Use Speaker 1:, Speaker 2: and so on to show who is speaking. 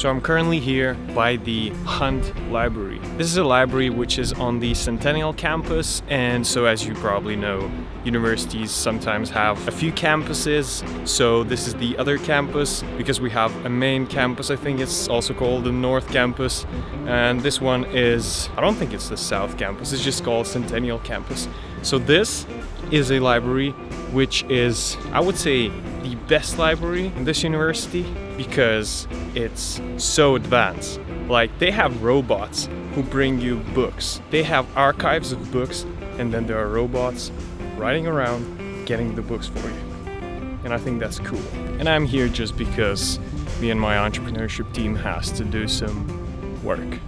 Speaker 1: So I'm currently here by the Hunt Library. This is a library which is on the Centennial campus and so as you probably know universities sometimes have a few campuses. So this is the other campus because we have a main campus I think it's also called the North Campus. And this one is I don't think it's the South Campus it's just called Centennial Campus. So this is a library which is I would say the best library in this university because it's so advanced. Like they have robots who bring you books. They have archives of books and then there are robots riding around getting the books for you. And I think that's cool. And I'm here just because me and my entrepreneurship team has to do some work.